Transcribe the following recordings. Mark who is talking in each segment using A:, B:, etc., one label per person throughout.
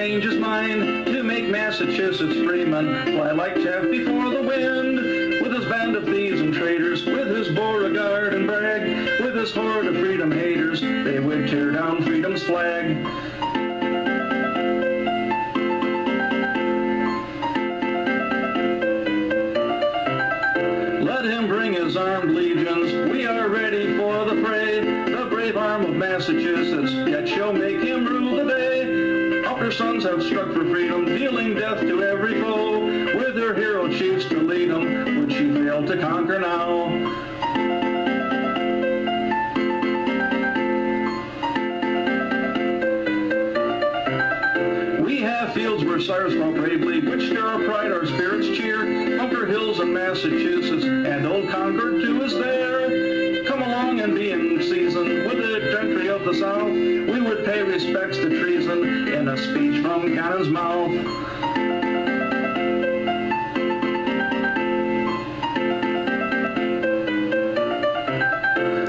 A: change his mind to make Massachusetts freemen fly like chaff before the wind. With his band of thieves and traitors, with his Beauregard and Bragg, with his horde of freedom haters, they would tear down freedom's flag. Let him bring his armed legions. We are ready for the fray. The brave arm of Massachusetts Our sons have struck for freedom, dealing death to every foe. With her hero chiefs to lead them, would she fail to conquer now? We have fields where sires fought bravely, which stir our pride, our spirits cheer. Bunker Hills in Massachusetts, and old Concord too is there. Come along and be in season with the gentry of the South. Speech from cannon's mouth.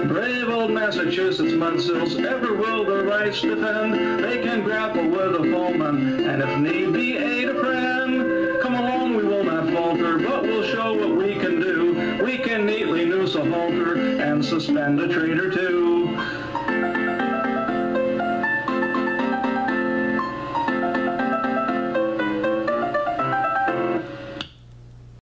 A: Brave old Massachusetts mudsills ever will their rights defend. They can grapple with a foeman, and if need be, aid a friend. Come along, we will not falter, but we'll show what we can do. We can neatly noose a halter and suspend a traitor too.